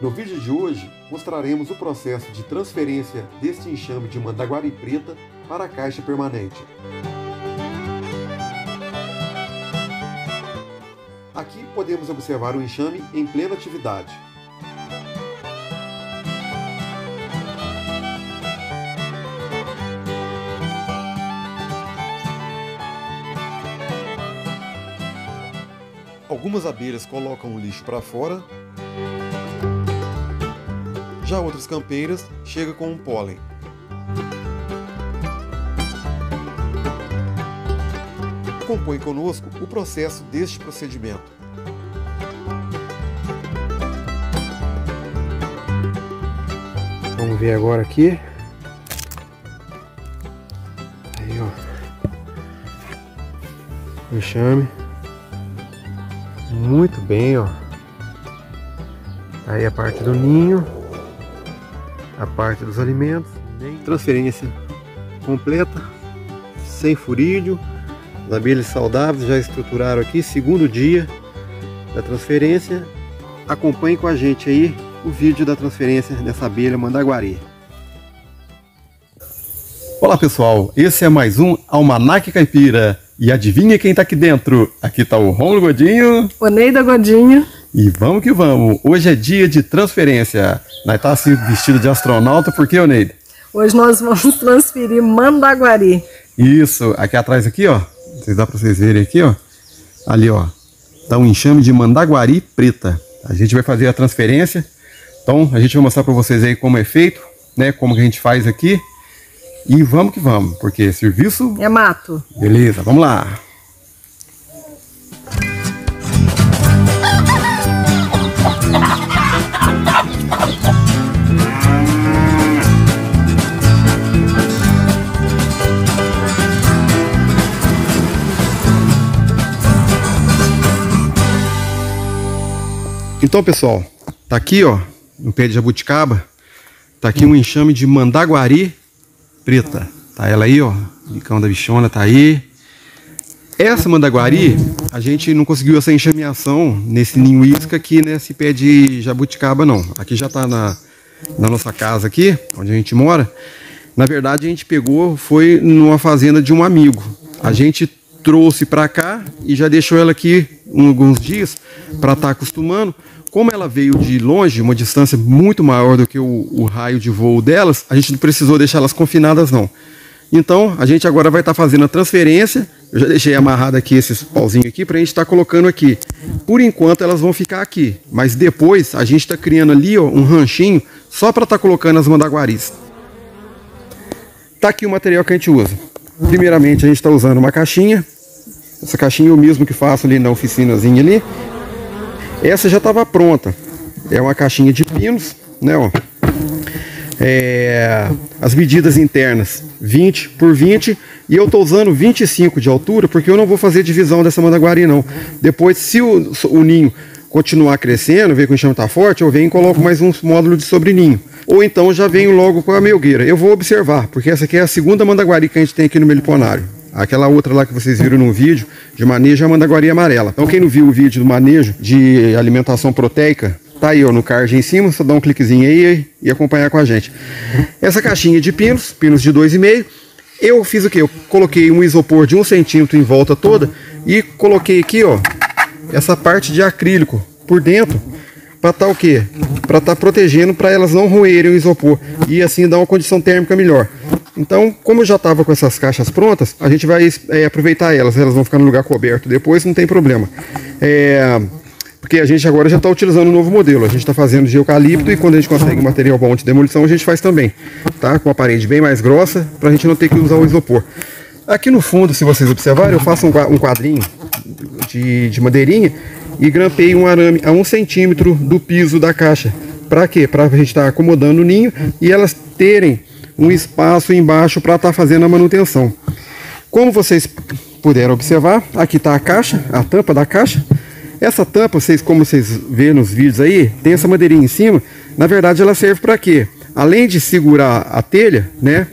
No vídeo de hoje, mostraremos o processo de transferência deste enxame de mandaguari preta para a caixa permanente. Aqui podemos observar o enxame em plena atividade. Algumas abelhas colocam o lixo para fora, já outras campeiras chegam com o pólen. Acompanhe conosco o processo deste procedimento. Vamos ver agora aqui. Aí, ó. Enxame. Muito bem, ó. Aí a parte do ninho, a parte dos alimentos, transferência completa, sem furídeo, as abelhas saudáveis já estruturaram aqui, segundo dia da transferência. Acompanhe com a gente aí o vídeo da transferência dessa abelha mandaguari. Olá pessoal, esse é mais um Almanac Caipira. E adivinha quem tá aqui dentro? Aqui tá o Romulo Godinho. O Neida Godinho. E vamos que vamos. Hoje é dia de transferência. Nós tá assim vestido de astronauta, por quê, Neida? Hoje nós vamos transferir Mandaguari. Isso, aqui atrás aqui, ó. Vocês dá para vocês verem aqui, ó. Ali, ó. Tá um enxame de Mandaguari preta. A gente vai fazer a transferência. Então, a gente vai mostrar para vocês aí como é feito, né? Como que a gente faz aqui. E vamos que vamos, porque serviço... É mato. Beleza, vamos lá. Então, pessoal, tá aqui, ó, no pé de jabuticaba, tá aqui um enxame de mandaguari preta. Tá ela aí, ó. Bicão da bichona tá aí. Essa mandaguari, a gente não conseguiu essa enxameação nesse ninho isca aqui nesse pé de jabuticaba, não. Aqui já tá na, na nossa casa aqui, onde a gente mora. Na verdade, a gente pegou, foi numa fazenda de um amigo. A gente trouxe para cá e já deixou ela aqui alguns dias para estar tá acostumando. Como ela veio de longe, uma distância muito maior do que o, o, raio de voo delas, a gente não precisou deixar elas confinadas não. Então, a gente agora vai estar tá fazendo a transferência. Eu já deixei amarrado aqui esses pauzinhos aqui para a gente estar tá colocando aqui. Por enquanto elas vão ficar aqui, mas depois a gente está criando ali ó, um ranchinho só para estar tá colocando as mandaguaris. Tá aqui o material que a gente usa. Primeiramente a gente está usando uma caixinha. Essa caixinha é o mesmo que faço ali na oficinazinha ali. Essa já estava pronta. É uma caixinha de pinos, né? Ó. É, as medidas internas 20 por 20 e eu estou usando 25 de altura porque eu não vou fazer divisão dessa mandaguari não. Depois, se o, o ninho continuar crescendo, ver que o enxame está forte, eu venho e coloco mais um módulo de sobreninho. Ou então já venho logo com a melgueira. Eu vou observar, porque essa aqui é a segunda mandaguari que a gente tem aqui no meliponário. Aquela outra lá que vocês viram no vídeo de manejo é a mandaguari amarela. Então quem não viu o vídeo do manejo de alimentação proteica, tá aí ó, no card em cima, só dá um cliquezinho aí e acompanhar com a gente. Essa caixinha de pinos, pinos de 2,5, eu fiz o que? Eu coloquei um isopor de um centímetro em volta toda e coloquei aqui ó, essa parte de acrílico por dentro para estar tá o quê? Para estar tá protegendo para elas não roerem o isopor e assim dar uma condição térmica melhor. Então, como eu já estava com essas caixas prontas, a gente vai é, aproveitar elas, elas vão ficar no lugar coberto depois, não tem problema. É, porque a gente agora já está utilizando um novo modelo, a gente está fazendo de eucalipto e quando a gente consegue material bom de demolição, a gente faz também, tá? Com a parede bem mais grossa, para a gente não ter que usar o isopor. Aqui no fundo, se vocês observarem, eu faço um quadrinho de, de madeirinha e grampei um arame a um centímetro do piso da caixa. Para quê? Para a gente estar tá acomodando o ninho e elas terem um espaço embaixo para estar tá fazendo a manutenção. Como vocês puderam observar, aqui está a caixa, a tampa da caixa. Essa tampa, vocês, como vocês vê nos vídeos aí, tem essa madeirinha em cima. Na verdade, ela serve para quê? Além de segurar a telha, né?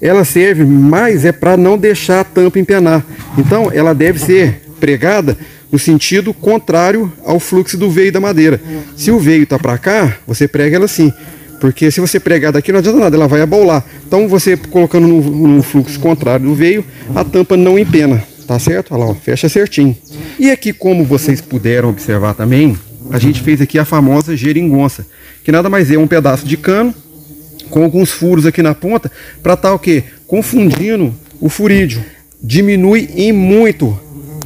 Ela serve mais é para não deixar a tampa empenar. Então, ela deve ser pregada no sentido contrário ao fluxo do veio da madeira. Se o veio está para cá, você prega ela assim. Porque se você pregar daqui não adianta nada, ela vai abaular. Então você colocando no, fluxo contrário do veio, a tampa não empena, tá certo? Olha lá, ó, fecha certinho. E aqui, como vocês puderam observar também, a gente fez aqui a famosa geringonça, que nada mais é um pedaço de cano com alguns furos aqui na ponta para estar tá? Confundindo o furídio. Diminui em muito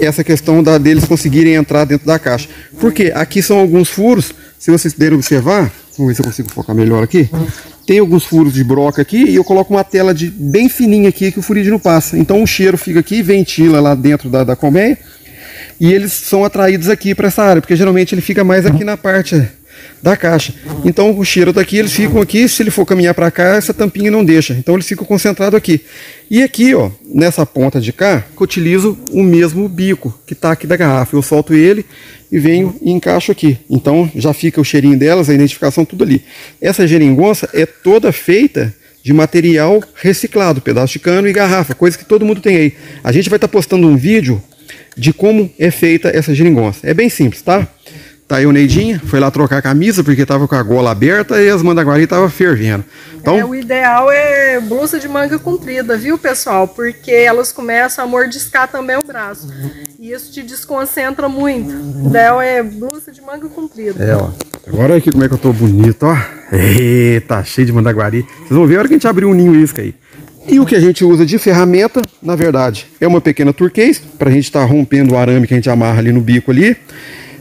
essa questão da, deles conseguirem entrar dentro da caixa. Porque aqui são alguns furos, se vocês puderem observar, vamos ver se eu consigo focar melhor aqui. Tem alguns furos de broca aqui e eu coloco uma tela de bem fininha aqui que o furídio não passa. Então o cheiro fica aqui, ventila lá dentro da, da colmeia e eles são atraídos aqui para essa área, porque geralmente ele fica mais aqui na parte da caixa. Então o cheiro daqui, eles ficam aqui, se ele for caminhar para cá, essa tampinha não deixa. Então eles ficam concentrados aqui. E aqui, ó, nessa ponta de cá, eu utilizo o mesmo bico que está aqui da garrafa. Eu solto ele e venho e encaixo aqui. Então já fica o cheirinho delas, a identificação, tudo ali. Essa geringonça é toda feita de material reciclado, pedaço de cano e garrafa, coisa que todo mundo tem aí. A gente vai estar tá postando um vídeo de como é feita essa geringonça. É bem simples, tá? Tá aí o Neidinha, foi lá trocar a camisa porque tava com a gola aberta e as mandaguari tava fervendo. Então, é, o ideal é blusa de manga comprida, viu, pessoal? Porque elas começam a mordiscar também o braço. E isso te desconcentra muito. O ideal é blusa de manga comprida. É, ó. Agora aqui como é que eu tô bonito, ó. Eita, cheio de mandaguari. Vocês vão ver a hora que a gente abrir um ninho isca aí. E o que a gente usa de ferramenta, na verdade, é uma pequena turquês, para a gente estar tá rompendo o arame que a gente amarra ali no bico ali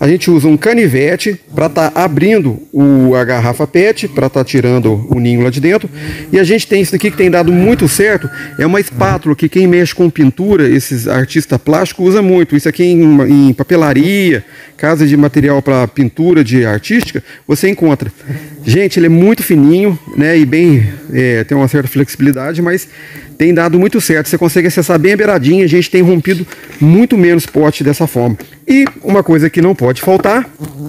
a gente usa um canivete para estar tá abrindo o, a garrafa PET, para estar tá tirando o ninho lá de dentro. E a gente tem isso aqui que tem dado muito certo, é uma espátula que quem mexe com pintura, esses artistas plásticos usa muito. Isso aqui em, em papelaria, casa de material para pintura de artística, você encontra. Gente, ele é muito fininho, né, e bem, é, tem uma certa flexibilidade, mas tem dado muito certo. Você consegue acessar bem a beiradinha, a gente tem rompido muito menos pote dessa forma. E uma coisa que não pode faltar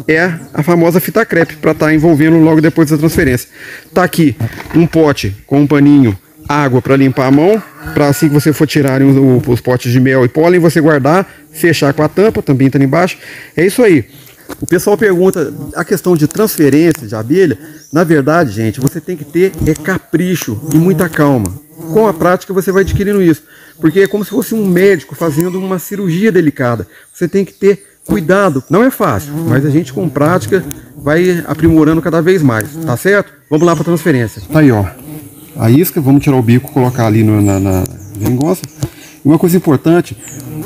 é a famosa fita crepe para estar tá envolvendo logo depois da transferência. Tá aqui um pote com um paninho, água para limpar a mão, para assim que você for tirar os, os potes de mel e pólen, você guardar, fechar com a tampa, também está embaixo. É isso aí. O pessoal pergunta a questão de transferência de abelha. Na verdade, gente, você tem que ter é capricho e muita calma com a prática você vai adquirindo isso. Porque é como se fosse um médico fazendo uma cirurgia delicada. Você tem que ter cuidado. Não é fácil, mas a gente com prática vai aprimorando cada vez mais, tá certo? Vamos lá para transferência. Tá aí, ó. A isca, vamos tirar o bico, colocar ali no, na, na. Uma coisa importante,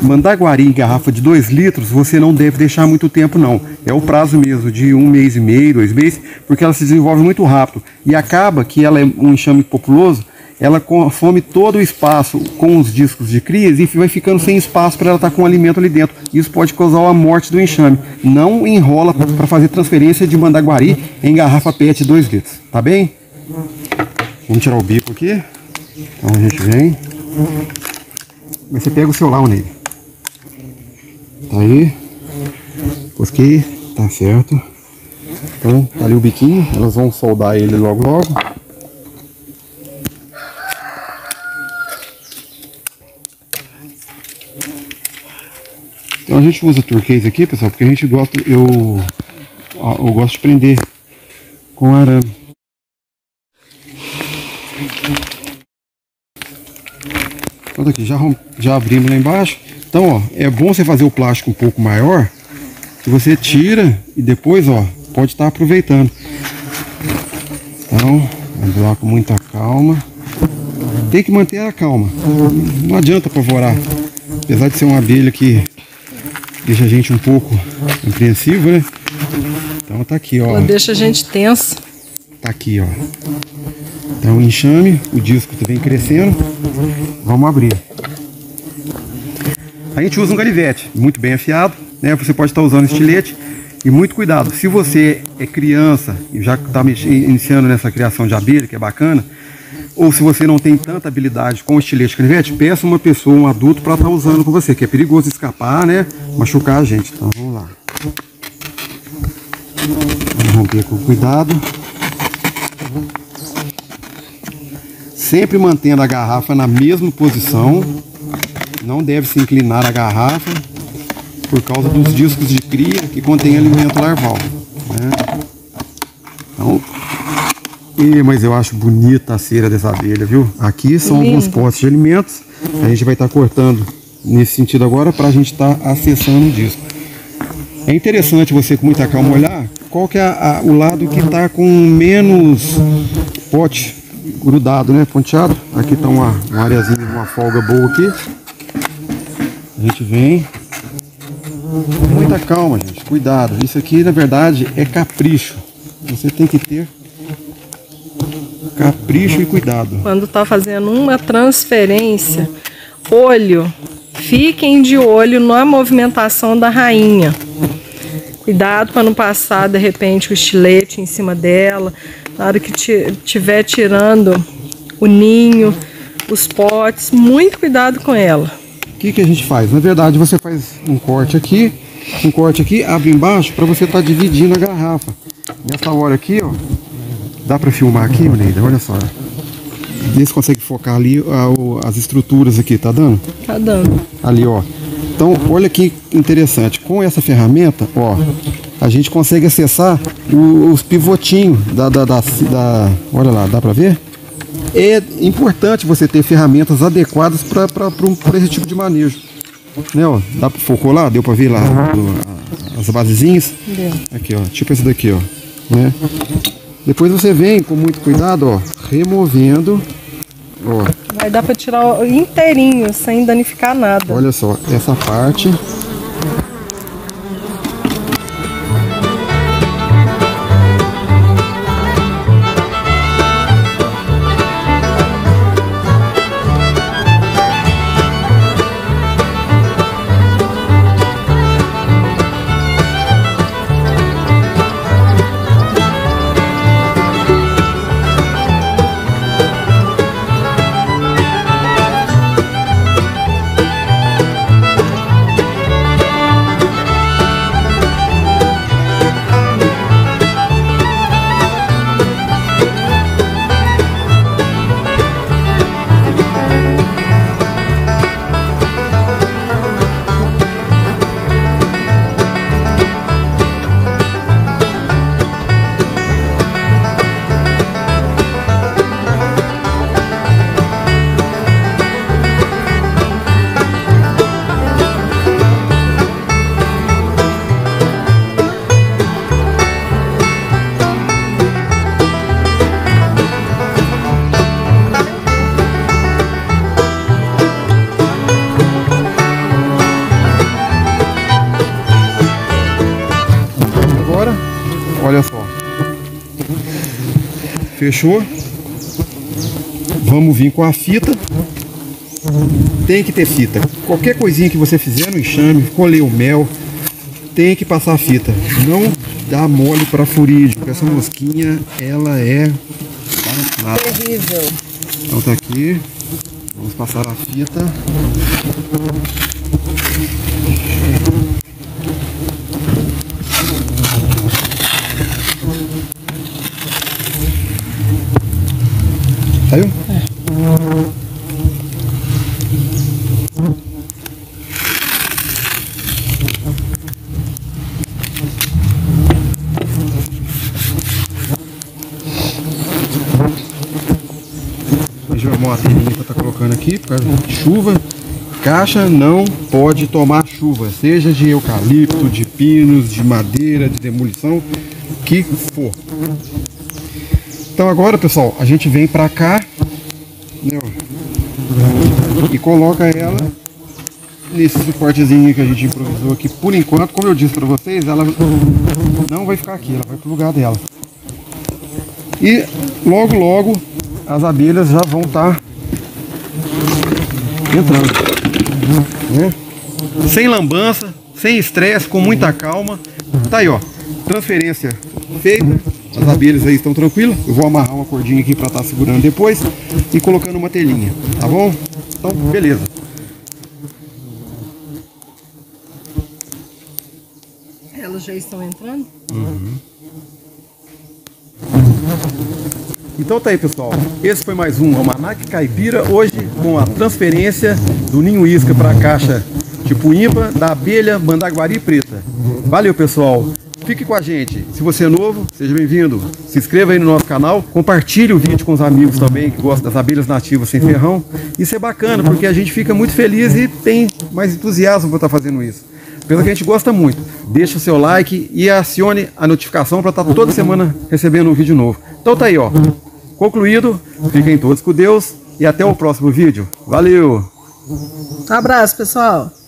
mandar guari em garrafa de 2 litros, você não deve deixar muito tempo não. É o prazo mesmo, de um mês e meio, dois meses, porque ela se desenvolve muito rápido. E acaba que ela é um enxame populoso, ela consome todo o espaço com os discos de crias e vai ficando sem espaço para ela estar tá com alimento ali dentro. Isso pode causar a morte do enxame. Não enrola para fazer transferência de mandaguari em garrafa PET 2 litros, tá bem? Vamos tirar o bico aqui. Então a gente vem. Você pega o celular nele. Tá aí. Busquei, tá certo. Então, tá ali o biquinho, elas vão soldar ele logo logo. Então a gente usa turquês aqui, pessoal, porque a gente gosta, eu, eu gosto de prender com arame. Pronto aqui, já, já abrimos lá embaixo. Então, ó, é bom você fazer o plástico um pouco maior, que você tira e depois, ó, pode estar aproveitando. Então, vamos lá com muita calma. Tem que manter a calma. Não adianta apavorar. Apesar de ser uma abelha que deixa a gente um pouco apreensivo, né? Então tá aqui, ó. Ela deixa a gente tenso. Tá aqui, ó. Então enxame, o disco tá vem crescendo. Vamos abrir. A gente usa um canivete muito bem afiado, né? Você pode estar usando estilete e muito cuidado. Se você é criança e já está iniciando nessa criação de abelha, que é bacana, ou se você não tem tanta habilidade com estilete canivete, peça uma pessoa, um adulto, para estar tá usando com você, que é perigoso escapar, né? Machucar a gente. Então vamos lá. Vamos romper com cuidado. Sempre mantendo a garrafa na mesma posição. Não deve se inclinar a garrafa. por causa dos discos de cria que contém alimento larval. Né? Então, e, mas eu acho bonita a cera dessa abelha, viu? Aqui são Lindo. alguns potes de alimentos. A gente vai estar tá cortando nesse sentido agora para a gente estar tá acessando o disco. É interessante você com muita calma olhar qual que é a, a, o lado que está com menos pote grudado, né? Ponteado. Aqui está uma, uma areazinha, uma folga boa aqui. A gente vem com muita calma, gente. Cuidado. Isso aqui, na verdade, é capricho. Você tem que ter capricho e cuidado. Quando está fazendo uma transferência, olho, fiquem de olho na movimentação da rainha. Cuidado para não passar de repente o estilete em cima dela. Na hora que estiver tirando o ninho, os potes, muito cuidado com ela. O que, que a gente faz? Na verdade, você faz um corte aqui, um corte aqui, abre embaixo para você estar tá dividindo a garrafa. Nessa hora aqui, ó, dá para filmar aqui, Neida? Olha só. Vê se consegue focar ali as estruturas aqui, tá dando? Tá dando. Ali, ó. Então, olha que interessante. Com essa ferramenta, ó, a gente consegue acessar o, os pivotinhos da, da, da, da, Olha lá, dá para ver? É importante você ter ferramentas adequadas para esse tipo de manejo. Né, ó, dá, focou lá? Deu para ver lá as basezinhas? Deu. Aqui, ó, tipo esse daqui, ó. Né? Depois você vem com muito cuidado, ó, removendo Ó. Vai dar para tirar inteirinho, sem danificar nada. Olha só, essa parte Fechou? Vamos vir com a fita. Tem que ter fita. Qualquer coisinha que você fizer no enxame, colher o mel, tem que passar a fita. Não dá mole para furídeo, porque essa mosquinha, ela é terrível. Então tá aqui. Vamos passar a fita. Saiu? É. Deixa eu arrumar a telhinha que tô colocando aqui por causa de chuva. Caixa não pode tomar chuva, seja de eucalipto, de pinos, de madeira, de demolição, que for. Então agora, pessoal, a gente vem pra cá né, e coloca ela nesse suportezinho que a gente improvisou aqui. Por enquanto, como eu disse pra vocês, ela não vai ficar aqui, ela vai pro lugar dela. E logo, logo, as abelhas já vão estar tá entrando. Né? Sem lambança, sem estresse, com muita calma. Tá aí, ó. Transferência feita. As abelhas aí estão tranquilas. Eu vou amarrar uma cordinha aqui para estar tá segurando depois e colocando uma telinha, tá bom? Então, beleza. Elas já estão entrando? Uhum. Então tá aí pessoal, esse foi mais um Almanac Caipira, hoje com a transferência do Ninho Isca para a caixa tipo ímpar, da abelha mandaguari preta. Valeu, pessoal! Fique com a gente. Se você é novo, seja bem-vindo. Se inscreva aí no nosso canal. Compartilhe o vídeo com os amigos também que gostam das abelhas nativas sem ferrão. Isso é bacana porque a gente fica muito feliz e tem mais entusiasmo por estar fazendo isso. Pelo que a gente gosta muito. Deixa o seu like e acione a notificação para estar toda semana recebendo um vídeo novo. Então tá aí, ó. Concluído. Fiquem todos com Deus e até o próximo vídeo. Valeu! Um abraço, pessoal!